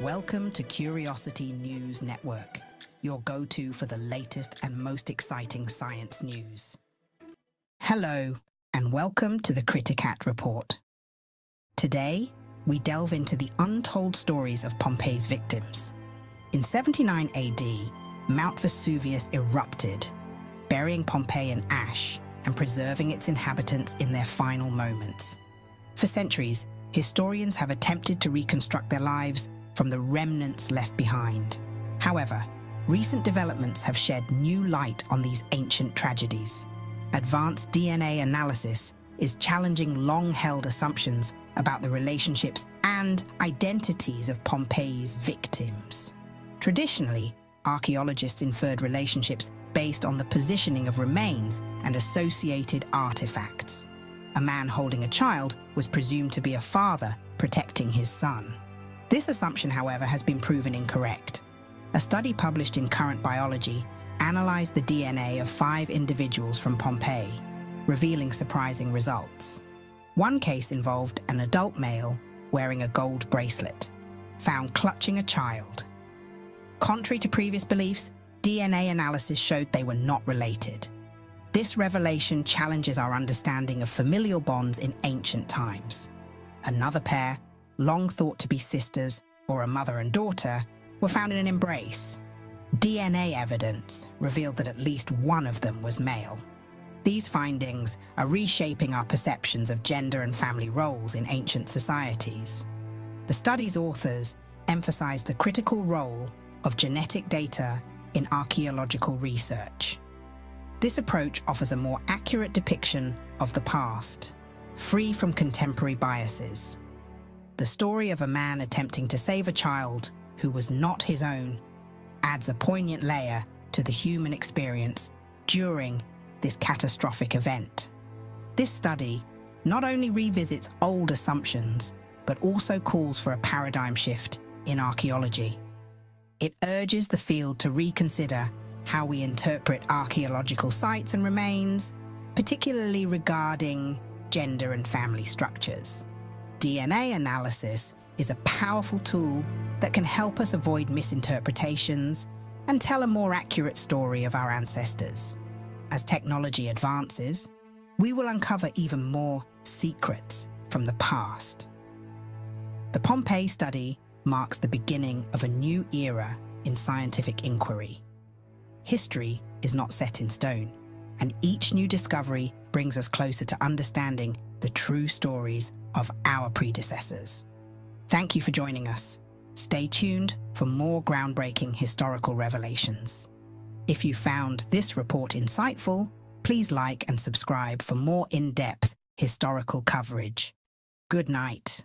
Welcome to Curiosity News Network, your go-to for the latest and most exciting science news. Hello, and welcome to the Criticat Report. Today, we delve into the untold stories of Pompeii's victims. In 79 AD, Mount Vesuvius erupted, burying Pompeii in ash and preserving its inhabitants in their final moments. For centuries, historians have attempted to reconstruct their lives from the remnants left behind. However, recent developments have shed new light on these ancient tragedies. Advanced DNA analysis is challenging long-held assumptions about the relationships and identities of Pompeii's victims. Traditionally, archaeologists inferred relationships based on the positioning of remains and associated artifacts. A man holding a child was presumed to be a father protecting his son. This assumption, however, has been proven incorrect. A study published in Current Biology analyzed the DNA of five individuals from Pompeii, revealing surprising results. One case involved an adult male wearing a gold bracelet, found clutching a child. Contrary to previous beliefs, DNA analysis showed they were not related. This revelation challenges our understanding of familial bonds in ancient times. Another pair, long thought to be sisters or a mother and daughter, were found in an embrace. DNA evidence revealed that at least one of them was male. These findings are reshaping our perceptions of gender and family roles in ancient societies. The study's authors emphasize the critical role of genetic data in archaeological research. This approach offers a more accurate depiction of the past, free from contemporary biases. The story of a man attempting to save a child who was not his own adds a poignant layer to the human experience during this catastrophic event. This study not only revisits old assumptions, but also calls for a paradigm shift in archaeology. It urges the field to reconsider how we interpret archaeological sites and remains, particularly regarding gender and family structures. DNA analysis is a powerful tool that can help us avoid misinterpretations and tell a more accurate story of our ancestors. As technology advances, we will uncover even more secrets from the past. The Pompeii study marks the beginning of a new era in scientific inquiry. History is not set in stone, and each new discovery brings us closer to understanding the true stories of our predecessors. Thank you for joining us. Stay tuned for more groundbreaking historical revelations. If you found this report insightful, please like and subscribe for more in-depth historical coverage. Good night.